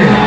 here.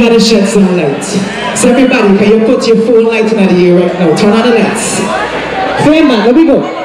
We gotta shed some light. So everybody, can you put your full light in the air right now? Turn on the lights. Fame man, let me go.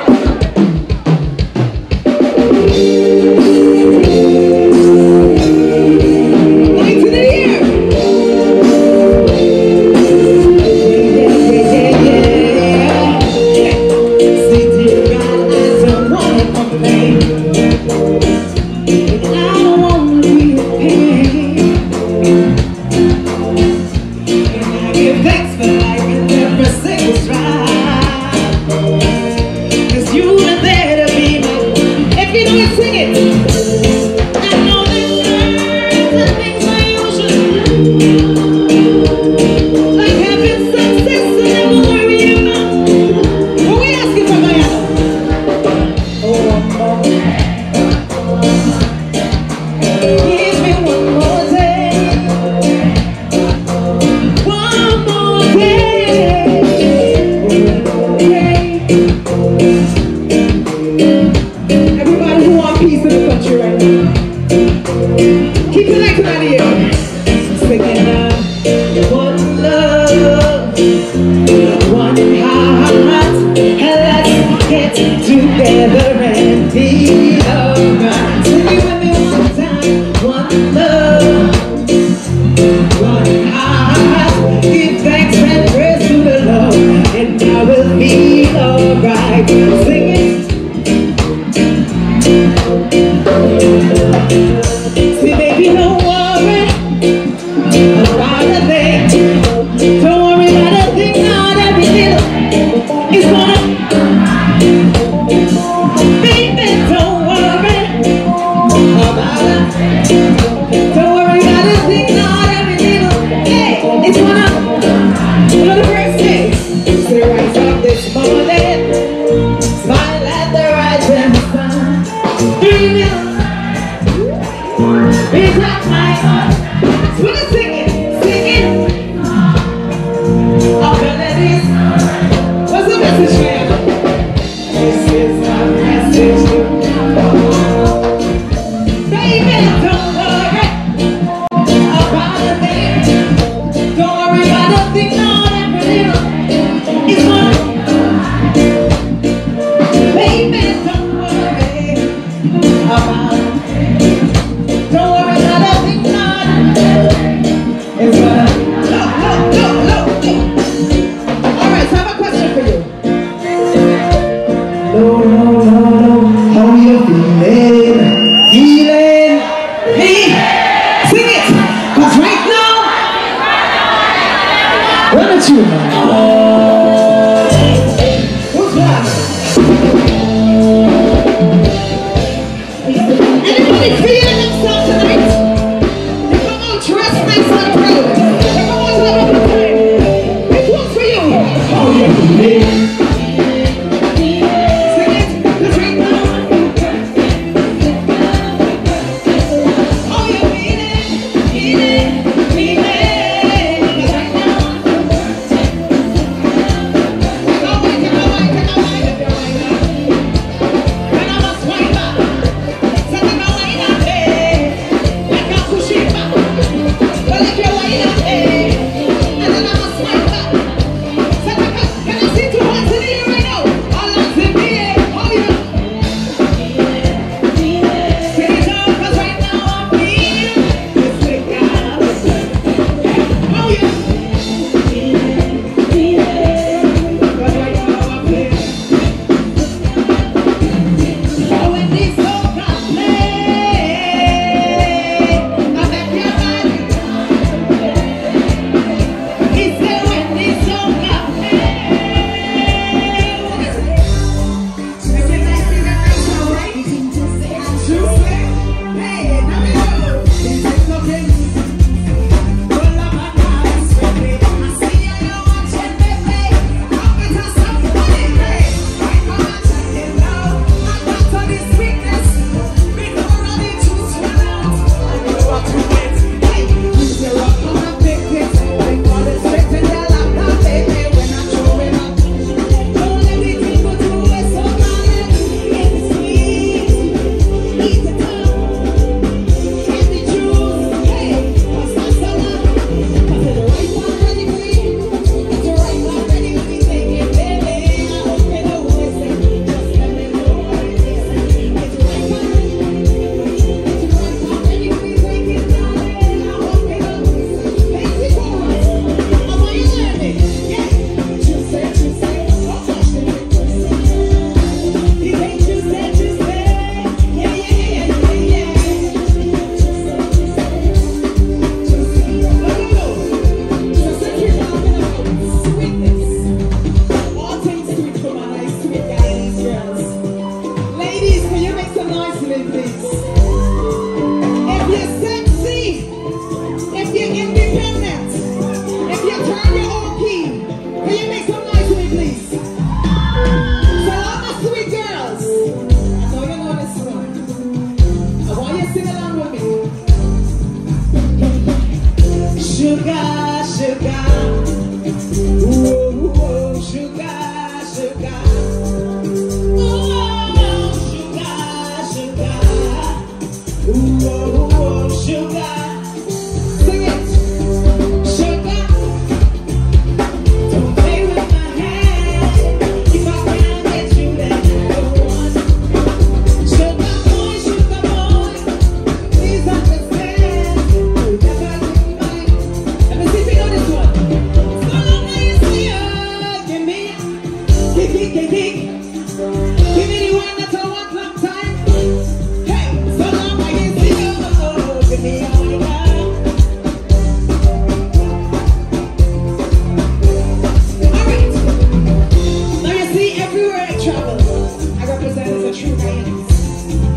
One or two.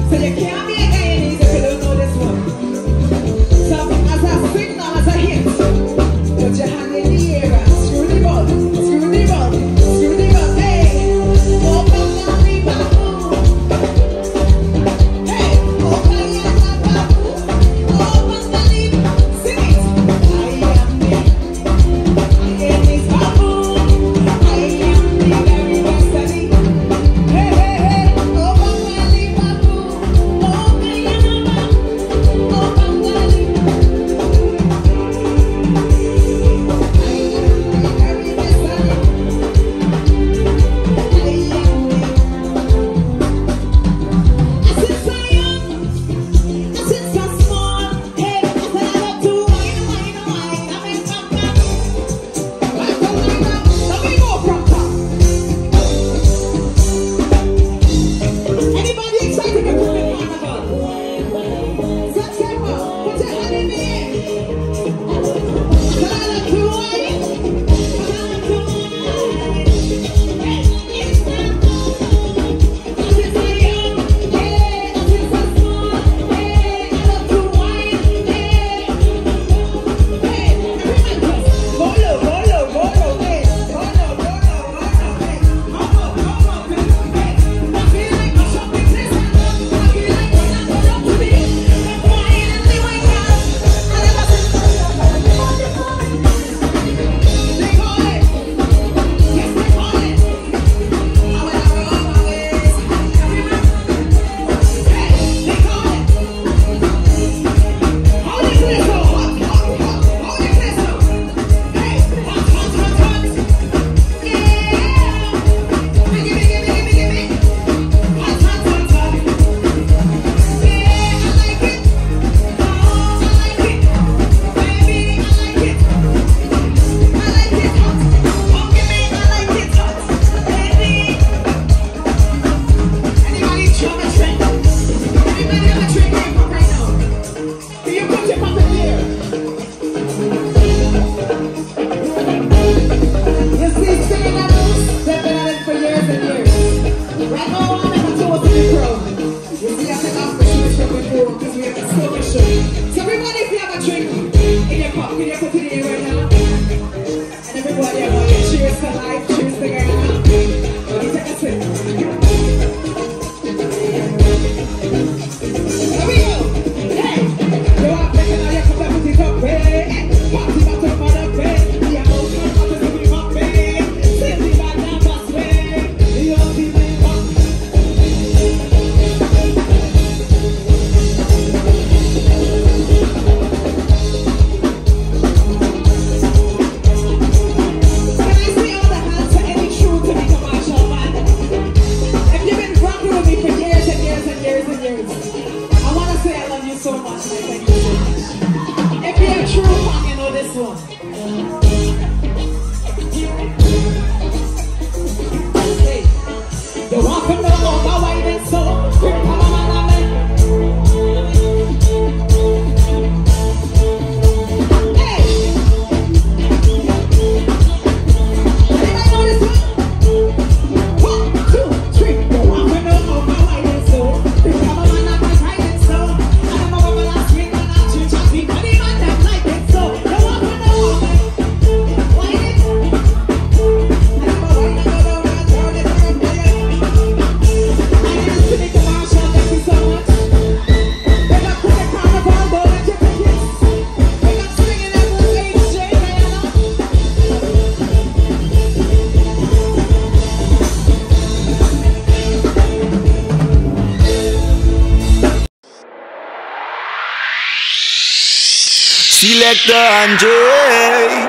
So you count. this one. Selector Andre